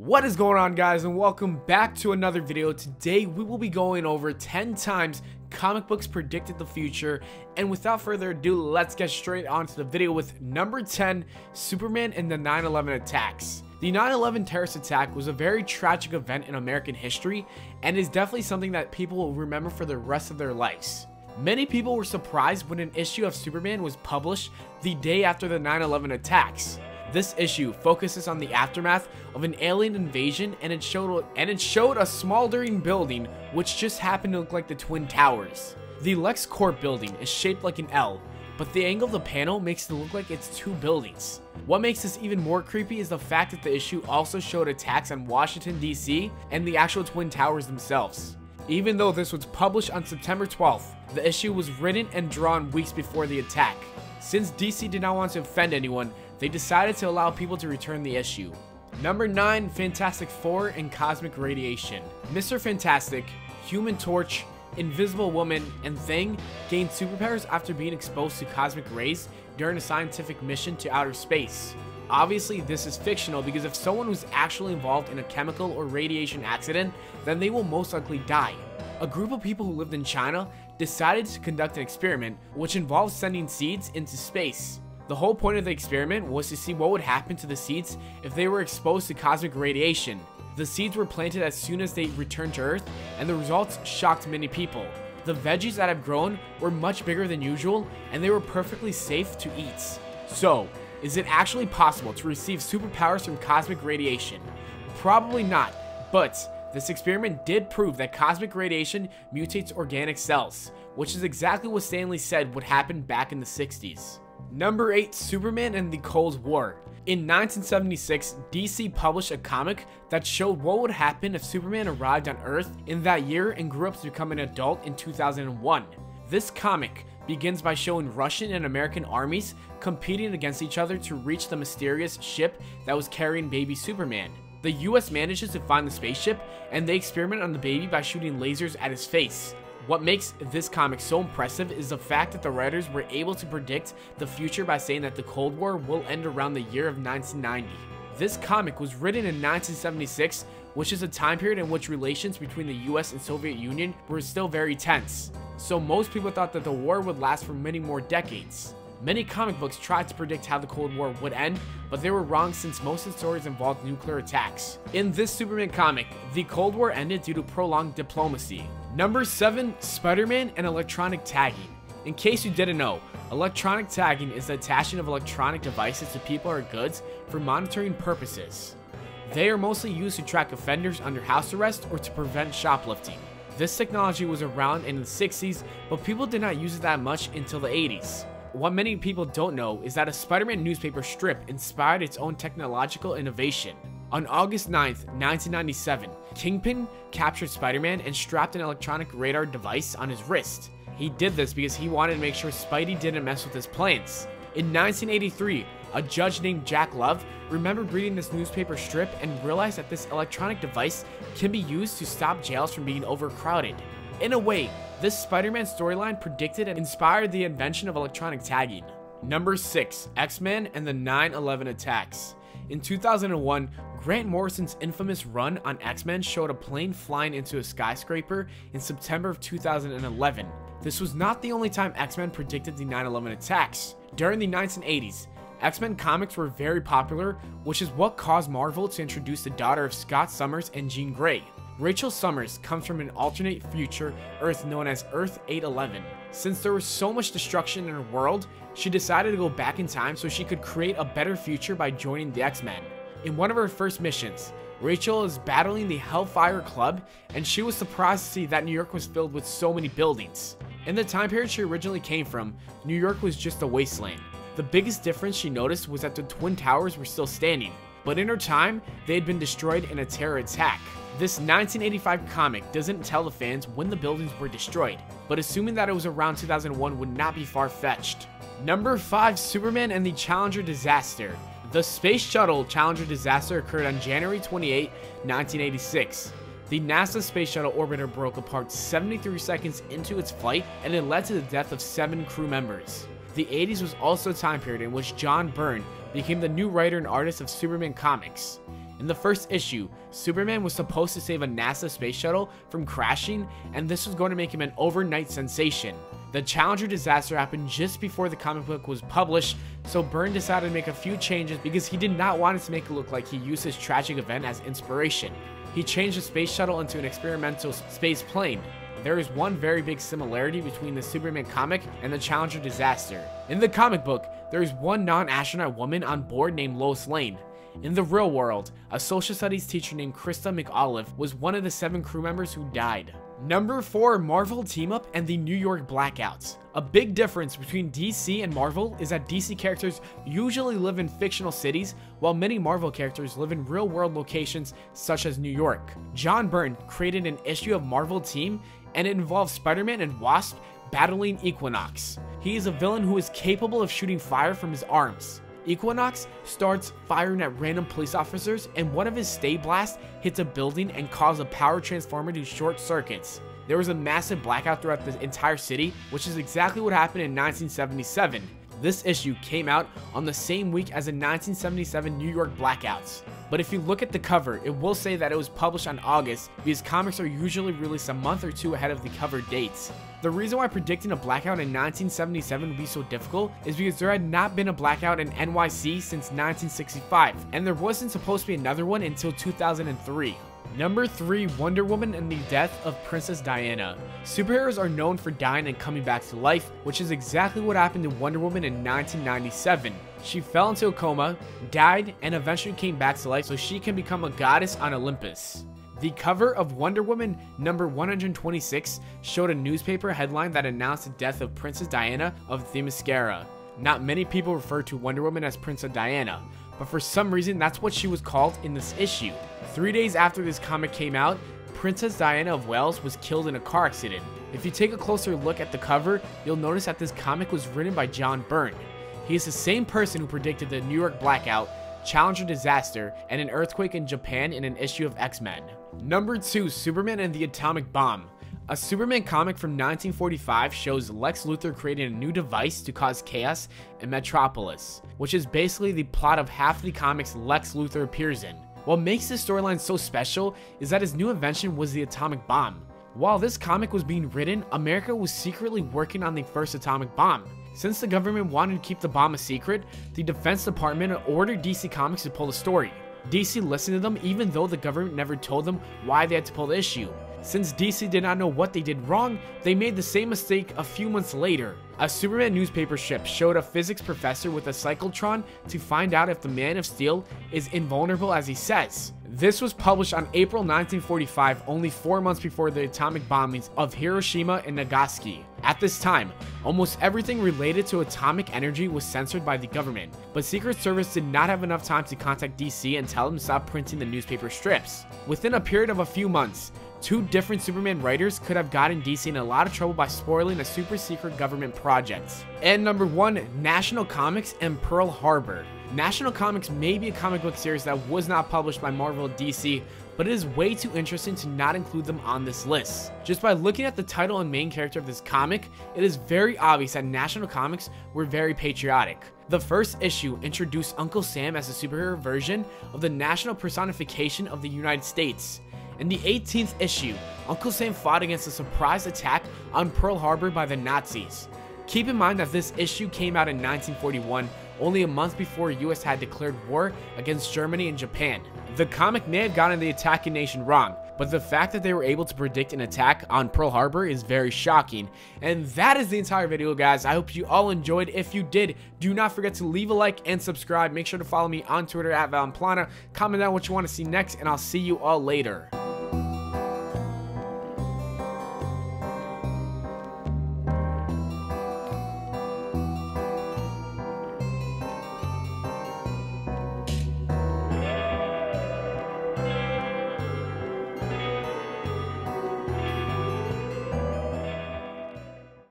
What is going on guys and welcome back to another video. Today we will be going over 10 times comic books predicted the future and without further ado let's get straight onto the video with number 10 Superman and the 9-11 attacks. The 9-11 terrorist attack was a very tragic event in American history and is definitely something that people will remember for the rest of their lives. Many people were surprised when an issue of Superman was published the day after the 9-11 attacks. This issue focuses on the aftermath of an alien invasion and it showed and it showed a smoldering building which just happened to look like the Twin Towers. The LexCorp building is shaped like an L, but the angle of the panel makes it look like it's two buildings. What makes this even more creepy is the fact that the issue also showed attacks on Washington DC and the actual Twin Towers themselves. Even though this was published on September 12th, the issue was written and drawn weeks before the attack. Since DC did not want to offend anyone, they decided to allow people to return the issue. Number 9 Fantastic Four and Cosmic Radiation. Mr. Fantastic, Human Torch, Invisible Woman, and Thing gained superpowers after being exposed to cosmic rays during a scientific mission to outer space. Obviously, this is fictional because if someone was actually involved in a chemical or radiation accident, then they will most likely die. A group of people who lived in China decided to conduct an experiment which involved sending seeds into space. The whole point of the experiment was to see what would happen to the seeds if they were exposed to cosmic radiation. The seeds were planted as soon as they returned to Earth, and the results shocked many people. The veggies that have grown were much bigger than usual, and they were perfectly safe to eat. So, is it actually possible to receive superpowers from cosmic radiation? Probably not, but this experiment did prove that cosmic radiation mutates organic cells, which is exactly what Stan Lee said would happen back in the 60s. Number 8 Superman and the Cold War. In 1976, DC published a comic that showed what would happen if Superman arrived on Earth in that year and grew up to become an adult in 2001. This comic begins by showing Russian and American armies competing against each other to reach the mysterious ship that was carrying baby Superman. The US manages to find the spaceship and they experiment on the baby by shooting lasers at his face. What makes this comic so impressive is the fact that the writers were able to predict the future by saying that the Cold War will end around the year of 1990. This comic was written in 1976, which is a time period in which relations between the US and Soviet Union were still very tense. So most people thought that the war would last for many more decades. Many comic books tried to predict how the Cold War would end, but they were wrong since most of the stories involved nuclear attacks. In this Superman comic, the Cold War ended due to prolonged diplomacy. Number 7 Spider Man and Electronic Tagging. In case you didn't know, electronic tagging is the attaching of electronic devices to people or goods for monitoring purposes. They are mostly used to track offenders under house arrest or to prevent shoplifting. This technology was around in the 60s, but people did not use it that much until the 80s. What many people don't know is that a Spider-Man newspaper strip inspired its own technological innovation. On August 9th, 1997, Kingpin captured Spider-Man and strapped an electronic radar device on his wrist. He did this because he wanted to make sure Spidey didn't mess with his plans. In 1983, a judge named Jack Love remembered reading this newspaper strip and realized that this electronic device can be used to stop jails from being overcrowded. In a way, this Spider-Man storyline predicted and inspired the invention of electronic tagging. Number 6. X-Men and the 9-11 attacks. In 2001, Grant Morrison's infamous run on X-Men showed a plane flying into a skyscraper in September of 2011. This was not the only time X-Men predicted the 9-11 attacks. During the 1980s, X-Men comics were very popular, which is what caused Marvel to introduce the daughter of Scott Summers and Jean Grey. Rachel Summers comes from an alternate future Earth known as Earth 811. Since there was so much destruction in her world, she decided to go back in time so she could create a better future by joining the X-Men. In one of her first missions, Rachel is battling the Hellfire Club, and she was surprised to see that New York was filled with so many buildings. In the time period she originally came from, New York was just a wasteland. The biggest difference she noticed was that the Twin Towers were still standing, but in her time, they had been destroyed in a terror attack. This 1985 comic doesn't tell the fans when the buildings were destroyed, but assuming that it was around 2001 would not be far-fetched. Number 5 Superman and the Challenger Disaster The Space Shuttle Challenger disaster occurred on January 28, 1986. The NASA Space Shuttle orbiter broke apart 73 seconds into its flight and it led to the death of 7 crew members. The 80s was also a time period in which John Byrne became the new writer and artist of Superman comics. In the first issue, Superman was supposed to save a NASA space shuttle from crashing, and this was going to make him an overnight sensation. The Challenger disaster happened just before the comic book was published, so Byrne decided to make a few changes because he did not want it to make it look like he used this tragic event as inspiration. He changed the space shuttle into an experimental space plane. There is one very big similarity between the Superman comic and the Challenger disaster. In the comic book, there is one non-astronaut woman on board named Lois Lane. In the real world, a social studies teacher named Christa McAuliffe was one of the seven crew members who died. Number 4 Marvel Team Up and the New York Blackouts. A big difference between DC and Marvel is that DC characters usually live in fictional cities, while many Marvel characters live in real world locations such as New York. John Byrne created an issue of Marvel Team, and it involves Spider Man and Wasp battling Equinox. He is a villain who is capable of shooting fire from his arms. Equinox starts firing at random police officers and one of his stay blasts hits a building and causes a power transformer to short circuits. There was a massive blackout throughout the entire city, which is exactly what happened in 1977. This issue came out on the same week as the 1977 New York blackouts. But if you look at the cover, it will say that it was published on August because comics are usually released a month or two ahead of the cover dates. The reason why predicting a blackout in 1977 would be so difficult is because there had not been a blackout in NYC since 1965, and there wasn't supposed to be another one until 2003. Number 3 Wonder Woman and the Death of Princess Diana. Superheroes are known for dying and coming back to life, which is exactly what happened to Wonder Woman in 1997. She fell into a coma, died, and eventually came back to life so she can become a goddess on Olympus. The cover of Wonder Woman number 126 showed a newspaper headline that announced the death of Princess Diana of Themyscira. Not many people refer to Wonder Woman as Princess Diana, but for some reason that's what she was called in this issue. Three days after this comic came out, Princess Diana of Wales was killed in a car accident. If you take a closer look at the cover, you'll notice that this comic was written by John Byrne. He is the same person who predicted the New York blackout, Challenger disaster, and an earthquake in Japan in an issue of X-Men. Number 2, Superman and the Atomic Bomb. A Superman comic from 1945 shows Lex Luthor creating a new device to cause chaos in Metropolis, which is basically the plot of half the comics Lex Luthor appears in. What makes this storyline so special is that his new invention was the atomic bomb. While this comic was being written, America was secretly working on the first atomic bomb. Since the government wanted to keep the bomb a secret, the Defense Department ordered DC Comics to pull the story. DC listened to them even though the government never told them why they had to pull the issue. Since DC did not know what they did wrong, they made the same mistake a few months later. A Superman newspaper strip showed a physics professor with a cyclotron to find out if the Man of Steel is invulnerable as he says. This was published on April 1945, only four months before the atomic bombings of Hiroshima and Nagasaki. At this time, almost everything related to atomic energy was censored by the government, but Secret Service did not have enough time to contact DC and tell them to stop printing the newspaper strips. Within a period of a few months, Two different Superman writers could have gotten DC in a lot of trouble by spoiling a super secret government project. And number one, National Comics and Pearl Harbor. National Comics may be a comic book series that was not published by Marvel DC, but it is way too interesting to not include them on this list. Just by looking at the title and main character of this comic, it is very obvious that National Comics were very patriotic. The first issue introduced Uncle Sam as a superhero version of the national personification of the United States. In the 18th issue, Uncle Sam fought against a surprise attack on Pearl Harbor by the Nazis. Keep in mind that this issue came out in 1941, only a month before the US had declared war against Germany and Japan. The comic may have gotten the attacking nation wrong, but the fact that they were able to predict an attack on Pearl Harbor is very shocking. And that is the entire video, guys. I hope you all enjoyed. If you did, do not forget to leave a like and subscribe. Make sure to follow me on Twitter at Valon Pllana. Comment down what you want to see next, and I'll see you all later.